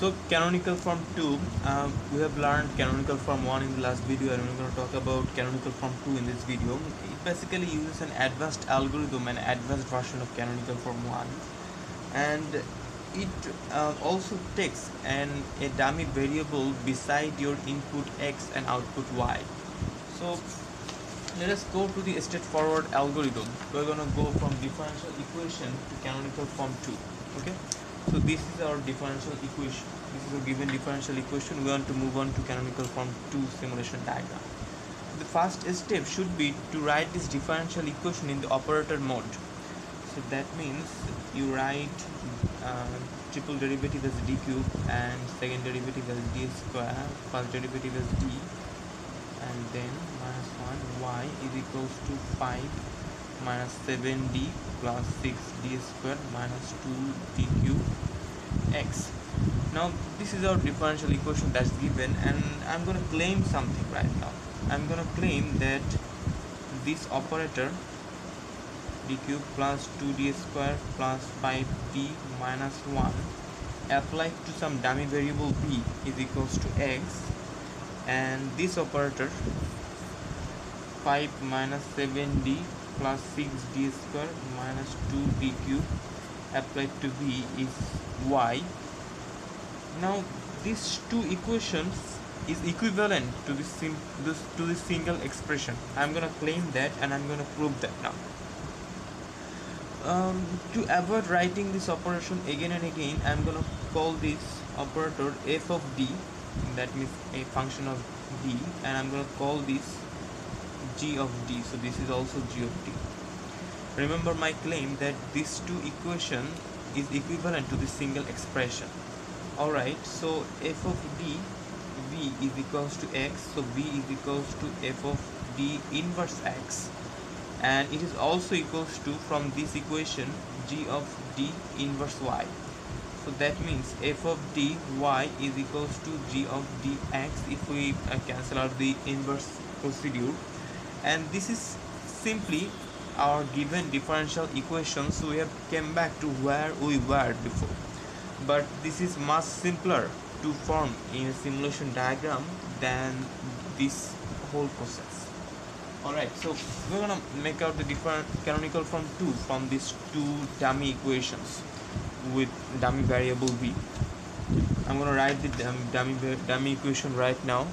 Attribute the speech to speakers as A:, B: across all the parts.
A: so canonical form 2 uh, we have learned canonical form 1 in the last video. And we're going to talk about canonical form 2 in this video. It basically uses an advanced algorithm an advanced version of canonical form 1 and it uh, also takes an a dummy variable beside your input x and output y. So let us go to the straightforward algorithm. We're going to go from differential equation to canonical form 2 okay so this is our differential equation. This is a given differential equation. We want to move on to canonical form 2 simulation diagram. The first step should be to write this differential equation in the operator mode. So that means you write uh, triple derivative as d cube and second derivative as d square first derivative as d and then minus 1 y is equals to 5 minus 7d plus 6d square minus 2d cube x. Now this is our differential equation that's given and I'm going to claim something right now. I'm going to claim that this operator d cube plus 2d square plus 5d minus 1 applied to some dummy variable b is equals to x and this operator 5 minus 7d plus 6d square minus 2d cube applied to b is y. Now these two equations is equivalent to this, this to single expression. I'm going to claim that and i'm going to prove that now. Um, to avoid writing this operation again and again I'm gonna call this operator f of d that means a function of d and I'm gonna call this g of d so this is also g of d remember my claim that these two equation is equivalent to the single expression. Alright so f of d v is equals to x so v is equals to f of d inverse x. And it is also equals to from this equation g of d inverse y. So that means f of d y is equals to g of d x if we uh, cancel out the inverse procedure and this is simply our given differential equation so we have came back to where we were before. But this is much simpler to form in a simulation diagram than this whole process. Alright so we're gonna make out the different canonical form 2 from these two dummy equations with dummy variable v. I'm gonna write the dummy, dummy equation right now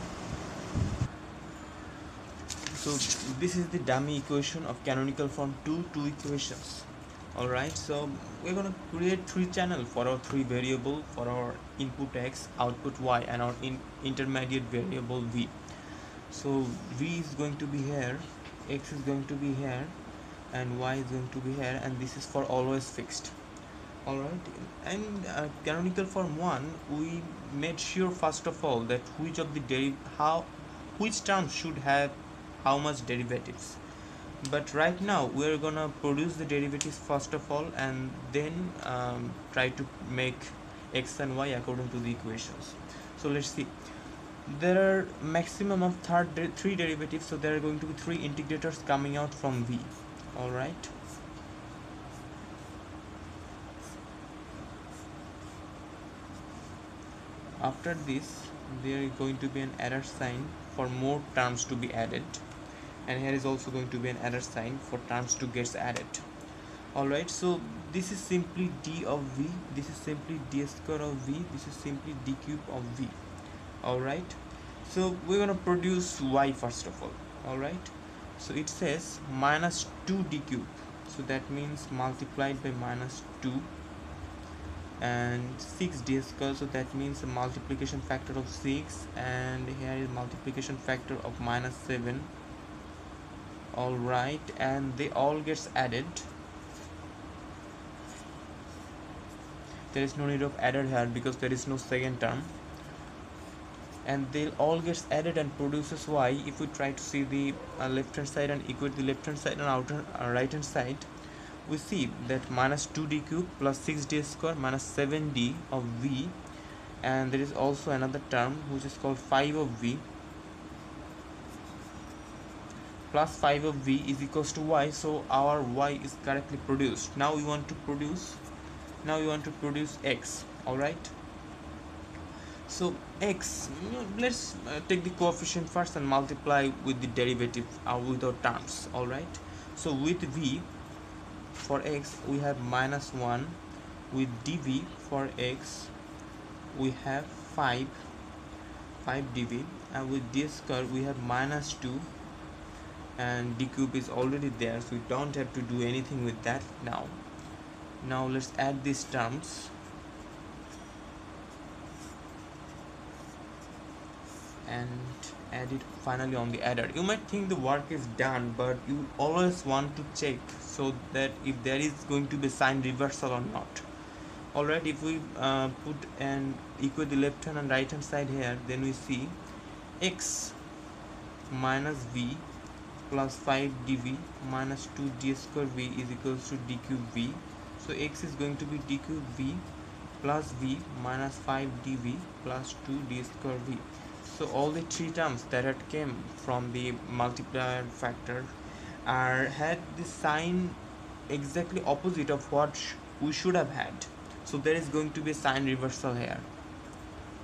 A: so this is the dummy equation of canonical form 2 two equations. Alright so we're gonna create three channel for our three variable for our input x output y and our in intermediate variable v. So v is going to be here x is going to be here and y is going to be here and this is for always fixed. Alright and uh, canonical form 1 we made sure first of all that which of the deriv how which term should have how much derivatives. But right now we're gonna produce the derivatives first of all and then um, try to make x and y according to the equations. So let's see. There are maximum of third de three derivatives so there are going to be three integrators coming out from v. All right after this there is going to be an adder sign for more terms to be added. And here is also going to be an adder sign for terms to gets added. Alright so this is simply d of v this is simply d square of v this is simply d cube of v. All right so we're going to produce y first of all. All right so it says minus 2 d cube. So that means multiplied by minus 2 and 6 d so that means a multiplication factor of 6 and here is multiplication factor of minus 7 all right and they all gets added. There is no need of added here because there is no second term. And they all gets added and produces y. If we try to see the uh, left hand side and equate the left hand side and outer uh, right hand side we see that minus 2d cube plus 6d square minus 7d of v. And there is also another term which is called 5 of v. Plus 5 of v is equals to y so our y is correctly produced. Now we want to produce now we want to produce x all right so x let's uh, take the coefficient first and multiply with the derivative uh, with our terms all right so with v for x we have minus 1 with dv for x we have 5 5 dv and with this curve we have minus 2 and d cube is already there so we don't have to do anything with that now. Now let's add these terms. And add it finally on the adder. You might think the work is done but you always want to check so that if there is going to be sign reversal or not. Alright if we uh, put and equate the left hand and right hand side here then we see x minus v plus 5 dv minus 2 d square v is equals to d cube v. So x is going to be d cube v plus v minus 5 dv plus 2 d square v so all the three terms that had came from the multiplier factor are had the sign exactly opposite of what sh we should have had. So there is going to be a sign reversal here.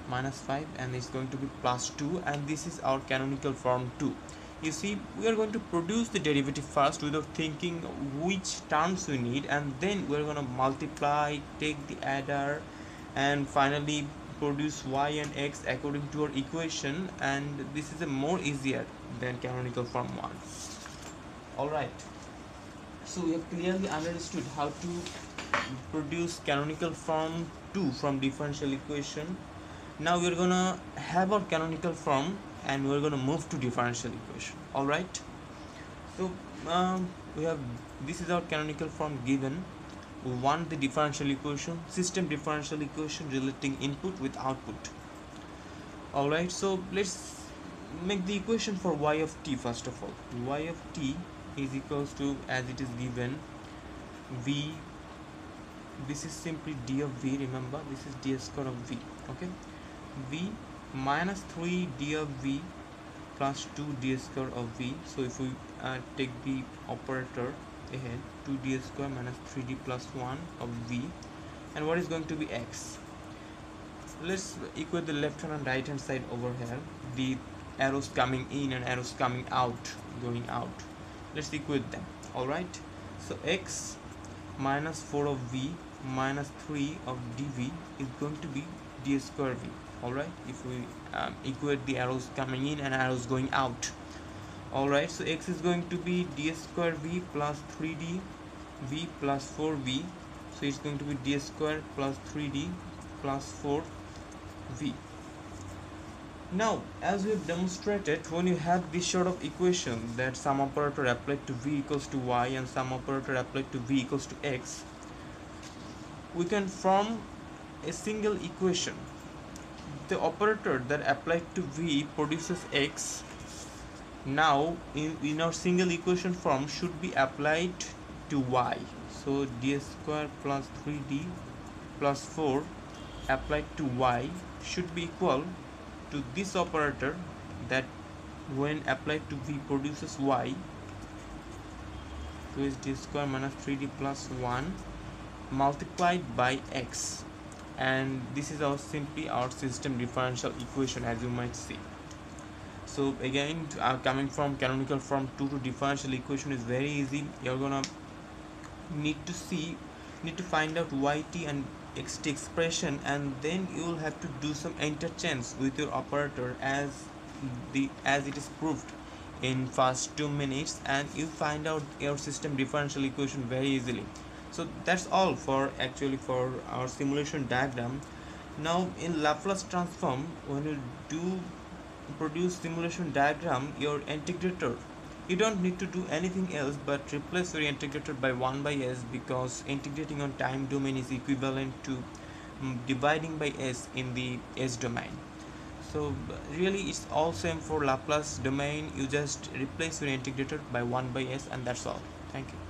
A: Minus 5 and it's going to be plus 2 and this is our canonical form 2 you see we are going to produce the derivative first without thinking which terms we need and then we're going to multiply take the adder and finally produce y and x according to our equation and this is a more easier than canonical form 1 alright so we have clearly understood how to produce canonical form 2 from differential equation. Now we're gonna have our canonical form and we're gonna move to differential equation. Alright so um, we have this is our canonical form given want the differential equation system differential equation relating input with output. Alright so let's make the equation for y of t first of all. y of t is equals to as it is given v this is simply d of v remember this is d square of v okay? V minus 3 d of v plus 2 d square of v. So if we uh, take the operator ahead 2d square minus 3d plus 1 of v. And what is going to be x? Let's equate the left hand and right hand side over here. The arrows coming in and arrows coming out going out. Let's equate them all right so x minus 4 of v minus 3 of dv is going to be d square v all right if we um, equate the arrows coming in and arrows going out alright so x is going to be d square v plus 3d v plus 4v so it's going to be d square plus 3d plus 4 v. Now as we have demonstrated when you have this sort of equation that some operator applied to v equals to y and some operator applied to v equals to x we can form a single equation. The operator that applied to v produces x now in, in our single equation form should be applied to y. So d square plus 3d plus 4 applied to y should be equal to this operator that when applied to v produces y so is d square minus 3d plus 1 multiplied by x. And this is our simply our system differential equation as you might see so again uh, coming from canonical form 2 to differential equation is very easy. You're gonna need to see need to find out yt and xt expression and then you will have to do some interchange with your operator as the as it is proved in first two minutes and you find out your system differential equation very easily. So that's all for actually for our simulation diagram. Now in Laplace transform when you do produce simulation diagram your integrator. You don't need to do anything else but replace your integrator by 1 by s because integrating on time domain is equivalent to um, dividing by s in the s domain. So really it's all same for Laplace domain. You just replace your integrator by 1 by s and that's all. Thank you